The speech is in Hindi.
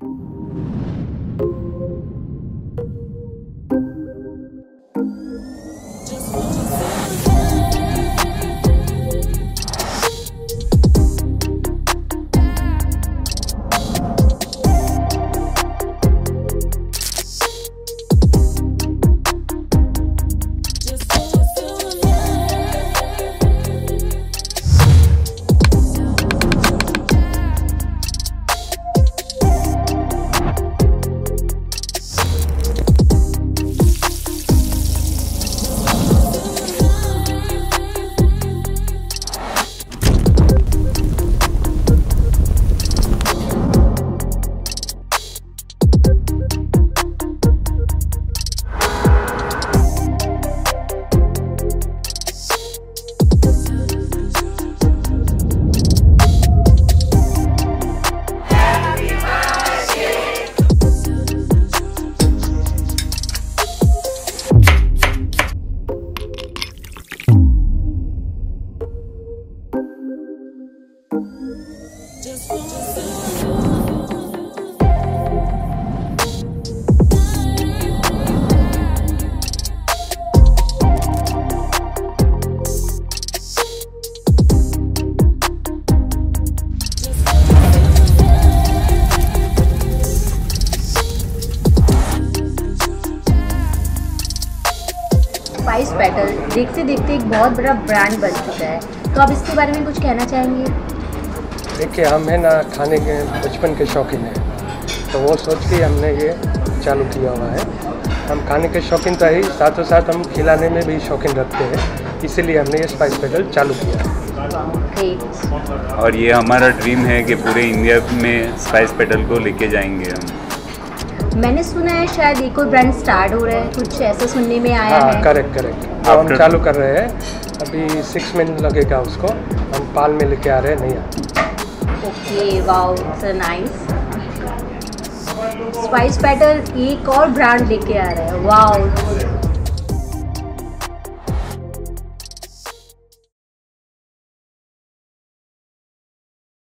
you स्पाइस पेटल देखते देखते एक बहुत बड़ा ब्रांड बन चुका है। तो आप इसके बारे में कुछ कहना चाहेंगे? देखिए हम है ना खाने के बचपन के शौकीन हैं। तो वो सोच के हमने ये चालू किया हुआ है। हम खाने के शौकीन तो ही साथों साथ हम खिलाने में भी शौकीन रखते हैं। इसीलिए हमने ये स्पाइस पेडल चालू किया। है और ये हमारा ड्रीम है कि पूरे इंडिया में स्पाइस पेडल को लेके जाएँगे हम। मैंने सुना है शायद एक और ब्रांड स्टार्ट हो रहा है कुछ ऐसा सुनने में आया हाँ है। करेक्ट करेक्ट हम चालू कर रहे हैं। अभी सिक्स मिनट लगेगा उसको। हम पाल में लेके आ रहे हैं नहीं ओके वाओ नाइस स्पाइस पैटर एक और ब्रांड लेके आ रहा है वाओ